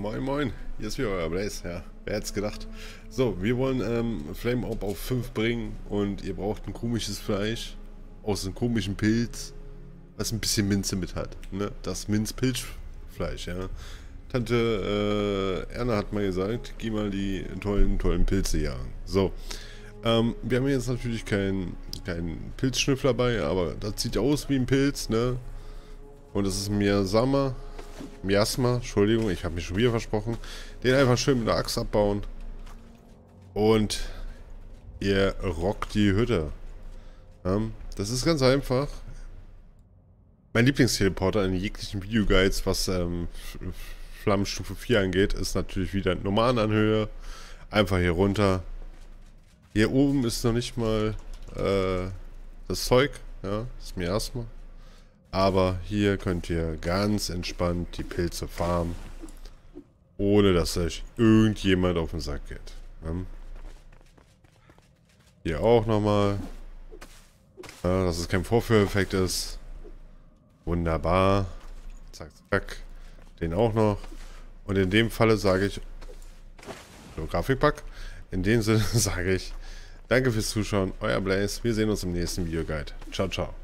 Moin Moin, hier ist wieder euer Blaze, ja, wer hätte es gedacht. So, wir wollen ähm, Flame Orb auf 5 bringen und ihr braucht ein komisches Fleisch aus einem komischen Pilz, was ein bisschen Minze mit hat, ne? Das Minz-Pilzfleisch, ja. Tante äh, Erna hat mal gesagt, geh mal die tollen, tollen Pilze jagen. So, ähm, wir haben jetzt natürlich keinen kein Pilzschnüffler dabei, aber das sieht aus wie ein Pilz, ne? Und das ist Miasama. Miasma, Entschuldigung, ich habe mich schon wieder versprochen. Den einfach schön mit der Axt abbauen. Und ihr rockt die Hütte. Ja, das ist ganz einfach. Mein Lieblingsteleporter in jeglichen Videoguides, was ähm, Flammenstufe 4 angeht, ist natürlich wieder Nomadenanhöhe. Einfach hier runter. Hier oben ist noch nicht mal äh, das Zeug. Ja, das ist Miasma. Aber hier könnt ihr ganz entspannt die Pilze farmen. Ohne dass euch irgendjemand auf den Sack geht. Hier auch nochmal. Dass es kein Vorführeffekt ist. Wunderbar. Zack, zack. Den auch noch. Und in dem Falle sage ich... So, Grafikpack. In dem Sinne sage ich... Danke fürs Zuschauen. Euer Blaze. Wir sehen uns im nächsten Videoguide. Ciao, ciao.